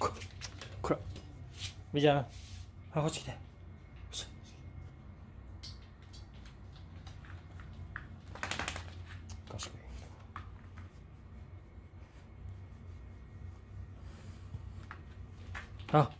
ここれみーちゃんこっち来て。あ。